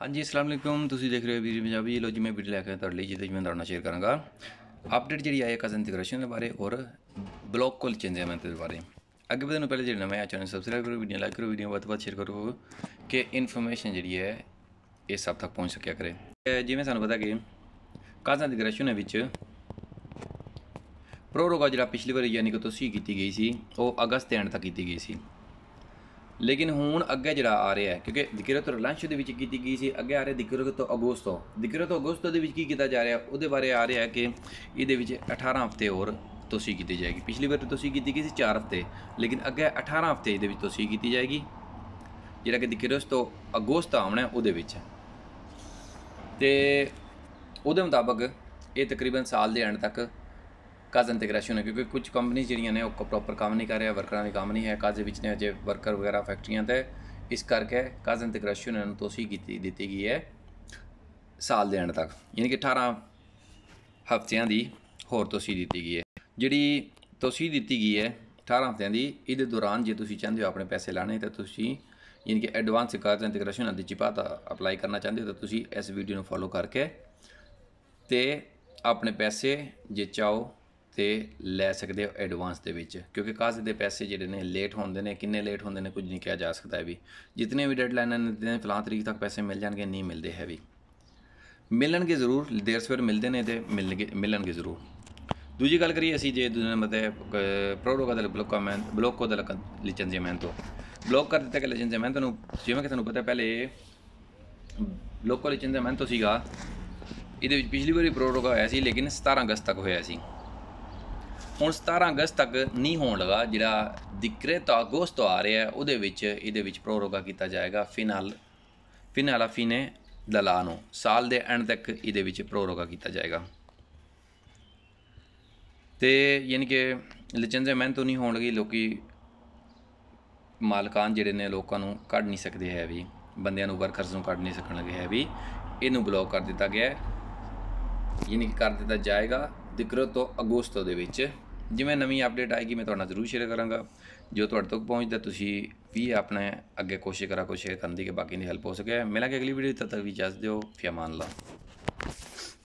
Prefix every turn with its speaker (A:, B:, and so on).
A: ਹਾਂਜੀ, ਅਸਲਾਮ ਅਲੈਕੁਮ। ਤੁਸੀਂ ਦੇਖ ਰਹੇ ਹੋ ਵੀਰ ਪੰਜਾਬੀ। ਲੋ ਜੀ, ਮੈਂ ਵੀਡੀਓ ਲੈ ਕੇ ਤੁਹਾਡੇ ਲਈ, ਜਿਹਦੇ ਵਿੱਚ ਮੈਂ ਤੁਹਾਡੇ ਨਾਲ ਸ਼ੇਅਰ ਕਰਾਂਗਾ। ਅਪਡੇਟ ਜਿਹੜੀ ਆਈ ਹੈ ਕਜ਼ਨ ਇੰਟੀਗ੍ਰੇਸ਼ਨ ਦੇ ਬਾਰੇ ਔਰ ਬਲੌਕ ਕੋਲ ਚੇਂਜਮੈਂਟ ਦੇ ਬਾਰੇ। ਅੱਗੇ ਵਧਣ ਤੋਂ ਪਹਿਲੇ ਜਿਹੜਾ ਨਵਾਂ ਚੈਨਲ ਸਬਸਕ੍ਰਾਈਬ ਕਰੋ, ਵੀਡੀਓ ਲਾਈਕ ਕਰੋ, ਵੀਡੀਓ ਵੱਧ ਤੋਂ ਵੱਧ ਸ਼ੇਅਰ ਕਰੋ ਕਿ ਇਨਫੋਰਮੇਸ਼ਨ ਜਿਹੜੀ ਹੈ ਇਹ ਸਭ ਤੱਕ ਪਹੁੰਚ ਸਕਿਆ ਕਰੇ। ਜਿਵੇਂ ਸਾਨੂੰ ਪਤਾ ਕਿ ਕਜ਼ਨ ਇੰਟੀਗ੍ਰੇਸ਼ਨ ਦੇ ਵਿੱਚ ਪ੍ਰੋਰੋਗਾ ਜਿਹੜਾ ਪਿਛਲੀ ਵਾਰੀ ਯਾਨੀ ਕਿ ਤੁਸੀਂ ਕੀਤੀ ਗਈ ਸੀ, ਉਹ ਅਗਸਤ ਦੇ ਐਂਡ ਤੱਕ ਕੀਤੀ ਗਈ ਸੀ। ਲੇਕਿਨ ਹੁਣ ਅੱਗੇ ਜਿਹੜਾ ਆ ਰਿਹਾ ਹੈ, ਕਿਉਂਕਿ ਜ਼ਿਕਰ ਤੋਂ ਰਿਲਾਂਸ਼ ਦੇ ਵਿੱਚ ਕੀਤੀ ਗਈ ਸੀ, ਅੱਗੇ ਆ ਰਿਹਾ ਜ਼ਿਕਰ ਤੋਂ ਅਗਸਤੋ ਜ਼ਿਕਰ ਤੋਂ ਦੇ ਵਿੱਚ ਕੀ ਕੀਤਾ ਜਾ ਰਿਹਾ, ਉਹਦੇ ਬਾਰੇ ਆ ਰਿਹਾ ਕਿ ਇਹਦੇ ਵਿੱਚ 18 ਹਫ਼ਤੇ ਹੋਰ ਤੋਸੀ ਕੀਤੀ ਜਾਏਗੀ। ਪਿਛਲੀ ਵਾਰ ਤੋਸੀ ਕੀਤੀ ਗਈ ਸੀ 4 ਹਫ਼ਤੇ, ਲੇਕਿਨ ਅੱਗੇ 18 ਹਫ਼ਤੇ ਇਹਦੇ ਵਿੱਚ ਤੋਸੀ ਕੀਤੀ ਜਾਏਗੀ, ਜਿਹੜਾ ਕਿ ਜ਼ਿਕਰ ਤੋਂ ਅਗਸਤ ਆਉਣਾ ਉਹਦੇ ਵਿੱਚ। ਤੇ ਉਹਦੇ ਮੁਤਾਬਕ ਇਹ ਤਕਰੀਬਨ ਸਾਲ ਦੇ ਐਂਡ ਤੱਕ ਕਾਜ਼ ਇੰਟੀਗ੍ਰੇਸ਼ਨ ਹੈ, ਕਿਉਂਕਿ ਕੁਝ ਕੰਪਨੀ ਜਿਹੜੀਆਂ ਨੇ, ਉਹ ਪ੍ਰੋਪਰ ਕੰਮ ਨਹੀਂ ਕਰ ਰਿਹਾ ਵਰਕਰਾਂ ਦੇ ਕੰਮ ਨਹੀਂ ਹੈ। ਕਾਜ਼ ਵਿੱਚ ਨੇ ਅਜੇ ਵਰਕਰ ਵਗੈਰਾ ਫੈਕਟਰੀਆਂ ਤੇ? ਇਸ ਕਰਕੇ ਕਾਜ਼ ਇੰਟੀਗ੍ਰੇਸ਼ਨ ਨੂੰ ਤੋਸੀ ਕੀਤੀ, ਦਿੱਤੀ ਗਈ ਹੈ ਸਾਲ ਦੇ ਐਂਡ ਤੱਕ। ਯਾਨੀ ਕਿ 18 ਹਫ਼ਤਿਆਂ ਦੀ ਹੋਰ ਤੋਸੀ ਦਿੱਤੀ ਗਈ ਹੈ। ਜਿਹੜੀ ਤੋਸੀ ਦਿੱਤੀ ਗਈ ਹੈ 18 ਹਫ਼ਤਿਆਂ ਦੀ, ਇਹਦੇ ਦੌਰਾਨ ਜੇ ਤੁਸੀਂ ਚਾਹੁੰਦੇ ਹੋ ਆਪਣੇ ਪੈਸੇ ਲਾਣੇ, ਤਾਂ ਤੁਸੀਂ ਯਾਨੀ ਕਿ ਐਡਵਾਂਸ ਕਾਜ਼ ਇੰਟੀਗ੍ਰੇਸ਼ਨ ਦੀ ਚਿਪਾਤਾ ਅਪਲਾਈ ਕਰਨਾ ਚਾਹੁੰਦੇ ਹੋ, ਤਾਂ ਤੁਸੀਂ ਇਸ ਵੀਡੀਓ ਨੂੰ ਫੋਲੋ ਕਰਕੇ ਤੇ ਆਪਣੇ ਪੈਸੇ ਜੇ ਚਾਹੋ ਤੇ ਲੈ ਸਕਦੇ ਹੋ ਐਡਵਾਂਸ ਦੇ ਵਿੱਚ, ਕਿਉਂਕਿ ਕਾਜ਼ ਦੇ ਪੈਸੇ ਜਿਹੜੇ ਨੇ ਲੇਟ ਹੁੰਦੇ ਨੇ, ਕਿੰਨੇ ਲੇਟ ਹੁੰਦੇ ਨੇ ਕੁਝ ਨਹੀਂ ਕਿਹਾ ਜਾ ਸਕਦਾ ਵੀ। ਜਿਤਨੇ ਵੀ ਡੈਡਲਾਈਨਾਂ ਨੇ ਫਲਾਂ ਤਰੀਕ ਤੱਕ ਪੈਸੇ ਮਿਲ ਜਾਣਗੇ, ਨਹੀਂ ਮਿਲਦੇ ਹੈ ਵੀ। ਮਿਲਣਗੇ ਜ਼ਰੂਰ, ਦੇਰ ਸਵੇਰ ਮਿਲਦੇ ਨੇ ਤੇ ਮਿਲਣਗੇ ਮਿਲਣਗੇ ਜ਼ਰੂਰ। ਦੂਜੀ ਗੱਲ ਕਰੀਏ ਅਸੀਂ ਜੇ ਦੂਜੇ ਮਤਲਬ ਪ੍ਰੋਡੋਗਾ ਦਾ ਬਲੋਕਮੈਂਟ ਬਲੋਕੋ ਦਾ ਲਿਚੈਂਸੀਮੈਂਟੋ ਬਲੌਕ ਕਰ ਦਿੱਤਾ ਕਿ ਲਿਚੈਂਸੀਮੈਂਟੋ ਨੂੰ ਜਿਵੇਂ ਕਿ ਤੁਹਾਨੂੰ ਪਤਾ ਪਹਿਲੇ ਲੋਕਲ ਤੋਂ ਸੀਗਾ। ਇਹਦੇ ਵਿੱਚ ਪਿਛਲੀ ਵਾਰੀ ਪ੍ਰੋਡੋਗਾ ਹੋਇਆ ਸੀ, ਲੇਕਿਨ 17 ਅਗਸਤ ਤੱਕ ਹੋਇਆ ਸੀ। ਹੁਣ 17 ਅਗਸਤ ਤੱਕ ਨਹੀਂ ਹੋਣ ਲਗਾ, ਜਿਹੜਾ ਡਿਕਰੇਟ ਅਗਸਤ ਆ ਰਿਹਾ ਉਹਦੇ ਵਿੱਚ, ਇਹਦੇ ਵਿੱਚ ਪ੍ਰੋਰੋਗਾ ਕੀਤਾ ਜਾਏਗਾ ਫਿਨਾਲ, ਫਿਨਾਲਾ ਫਿਨੇ ਦਲਾਨੋ। ਸਾਲ ਦੇ ਐਂਡ ਤੱਕ ਇਹਦੇ ਵਿੱਚ ਪ੍ਰੋਰੋਗਾ ਕੀਤਾ ਜਾਏਗਾ। ਤੇ ਯਾਨੀ ਕਿ ਲਿਚੈਂਸੀਮੈਂਟ ਨਹੀਂ ਹੋਣ ਲੱਗੀ ਲੋਕੀ ਮਾਲਕਾਨ ਜਿਹੜੇ ਨੇ ਲੋਕਾਂ ਨੂੰ ਕੱਢ ਨਹੀਂ ਸਕਦੇ ਹੈ ਵੀ ਬੰਦਿਆਂ ਨੂੰ ਵਰਕਰਸ ਨੂੰ ਕੱਢ ਨਹੀਂ ਸਕਣ ਲੱਗੇ ਹੈ ਵੀ ਇਹਨੂੰ ਬਲੌਕ ਕਰ ਦਿੱਤਾ ਗਿਆ ਹੈ। ਯਾਨੀ ਕਿ ਕਰ ਦਿੱਤਾ ਜਾਏਗਾ। ਜ਼ਿਕਰ ਤੋਂ ਅਗਸਤ ਦੇ ਵਿੱਚ ਜਿਵੇਂ ਨਵੀਂ ਅਪਡੇਟ ਆਏਗੀ, ਮੈਂ ਤੁਹਾਡਾ ਜ਼ਰੂਰ ਸ਼ੇਅਰ ਕਰਾਂਗਾ। ਜੋ ਤੁਹਾਡੇ ਤੱਕ ਪਹੁੰਚਦਾ, ਤੁਸੀਂ ਵੀ ਆਪਣੇ ਅੱਗੇ ਕੋਸ਼ਿਸ਼ ਕਰਾ ਕੋ ਸ਼ੇਅਰ ਕਰਨ ਦੀ ਕਿ ਬਾਕੀ ਦੀ ਹੈਲਪ ਹੋ ਸਕੇ। ਮਿਲਾਂਗੇ ਅਗਲੀ ਵੀਡੀਓ ਤਦ ਤੱਕ ਵੀ ਇਜਾਜ਼ਤ ਦਿਓ ਫਿਆਮਾਨ ਲਾ।